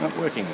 not working.